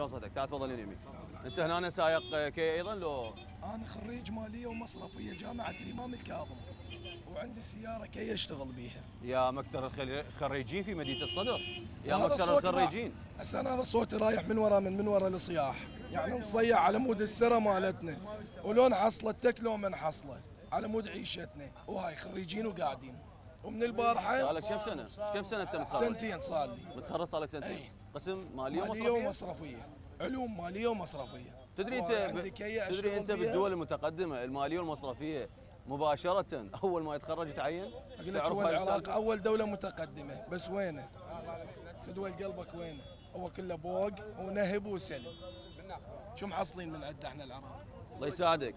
شلون صحتك؟ تعال تفضل يميك انت هنا سايق كي أيضا لو؟ أنا خريج مالية ومصرفيه جامعة الإمام الكاظم. وعندي سيارة كي أشتغل بيها. يا مكتر الخريجين في مدينة الصدر. يا مكتر الخريجين. هسه أنا هذا صوتي رايح من ورا من من ورا الصياح. يعني نصيح على مود السره مالتنا. ولون حصلة تكلو من حصلة. على مود عيشتنا. وهاي خريجين وقاعدين. ومن البارحة صار لك كم سنة؟ كم سنة انت متخرج؟ سنتين صار لي متخرج صار لك سنتين أي. قسم مالية مالية ومصرفية ومصرفية علوم مالية ومصرفية تدري أنت ب... تدري أنت. بالدول المتقدمة المالية والمصرفية مباشرة أول ما يتخرج تعين أقول لك هو العراق السالفة؟ أول دولة متقدمة بس وينه؟ فدول قلبك وينه؟ هو كله بوق ونهب وسلم شو محصلين من عندنا إحنا العراق؟ الله يساعدك